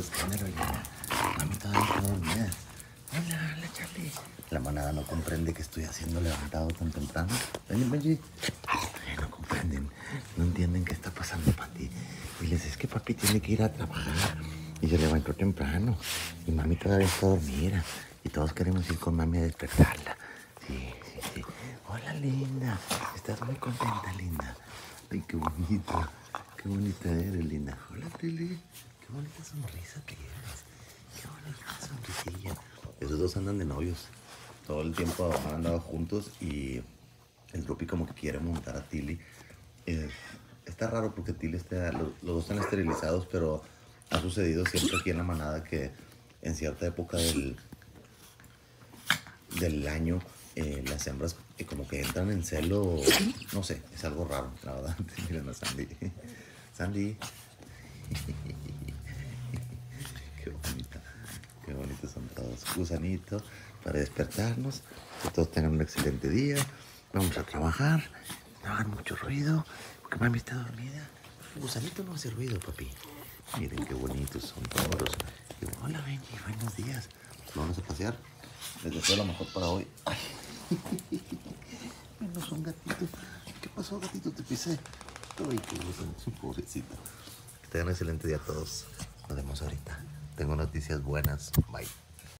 bonito escáner, oiga. Mami todavía está dormida. Hola, hola, Charlie. La manada no comprende que estoy haciendo levantado tan temprano. Ven, no comprenden. No entienden qué está pasando, Pati. Y les es que papi tiene que ir a trabajar. Y se levantó temprano. Y mami todavía está dormida. Y todos queremos ir con mami a despertarla. Sí, sí, sí. Hola, linda. Estás muy contenta, linda. Ay, qué bonita. Qué bonita eres, linda. Hola, Tele. Qué bonita sonrisa tienes. Qué bonita sonrisilla. Esos dos andan de novios. Todo el tiempo han andado juntos y el Drupi como que quiere montar a Tilly. Eh, está raro porque Tilly está, los, los dos están esterilizados, pero ha sucedido siempre aquí en la manada que en cierta época del, del año eh, las hembras eh, como que entran en celo, no sé, es algo raro, la verdad. Miren a Sandy. Sandy. Qué bonita, qué bonitos son todos. Gusanito para despertarnos, que todos tengan un excelente día. Vamos a trabajar, no hagan mucho ruido, porque mami está dormida. Gusanito no hace ruido, papi. Miren qué bonitos son todos. Y, Hola, Benji, buenos días. Vamos a pasear. Les deseo lo mejor para hoy. Ay. Menos un gatito. ¿Qué pasó, gatito? Te pisé. Ay, qué gusto, pobrecito. Que tengan un excelente día a todos. Nos vemos ahorita. Tengo noticias buenas. Bye.